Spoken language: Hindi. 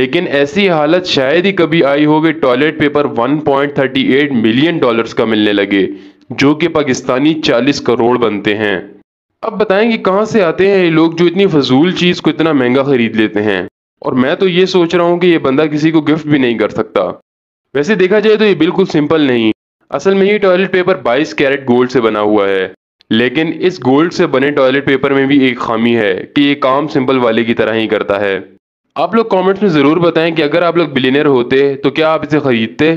लेकिन ऐसी हालत शायद ही कभी आई हो कि टॉयलेट पेपर 1.38 मिलियन डॉलर्स का मिलने लगे, जो कि पाकिस्तानी 40 करोड़ बनते हैं। अब बताएँ कि कहाँ से आते हैं ये लोग जो इतनी फजूल चीज़ को इतना महँगा खरीद लेते हैं? और मैं तो ये सोच रहा हूँ कि ये बंदा किसी को गिफ्ट भी नहीं कर सकता। वैसे देखा जाए तो ये बिल्कुल सिंपल नहीं। असल में ये टॉयलेट पेपर 22 कैरेट गोल्ड से बना हुआ है। लेकिन इस गोल्ड से बने टॉयलेट पेपर में भी एक खामी है कि ये काम सिंपल वाले की तरह ही करता है। आप लोग कमेंट्स में ज़रूर बताएँ कि अगर आप लोग बिलीनियर होते तो क्या आप इसे ख़रीदते?